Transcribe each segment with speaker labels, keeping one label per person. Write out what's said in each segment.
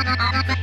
Speaker 1: Thank you.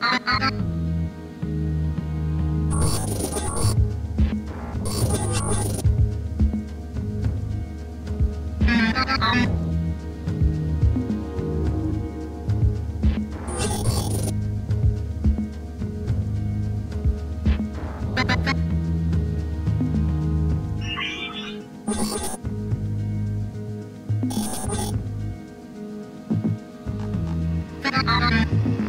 Speaker 1: Thank Thank you.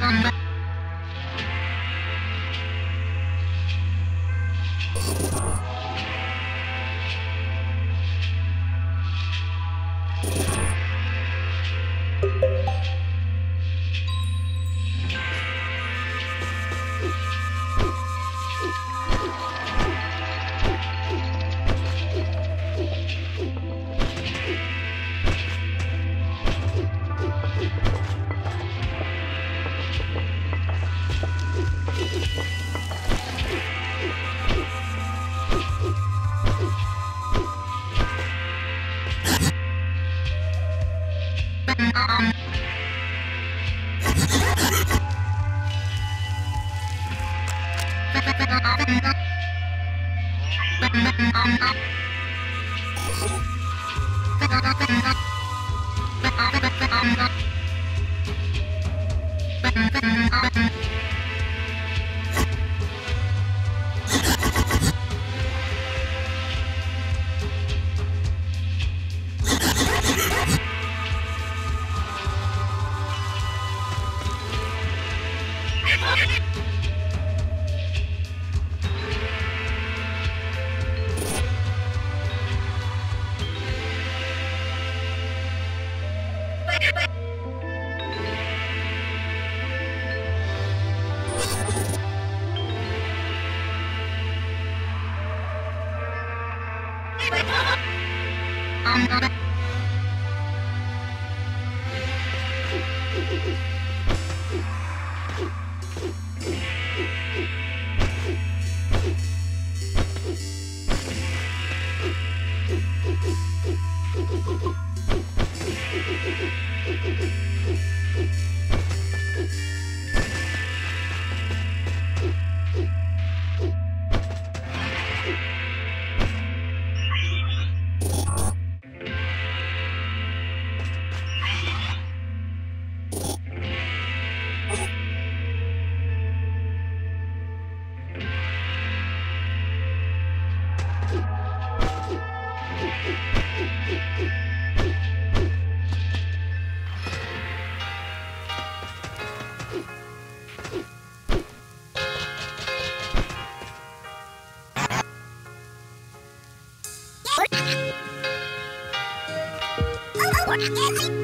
Speaker 1: Number I'm not a Oh,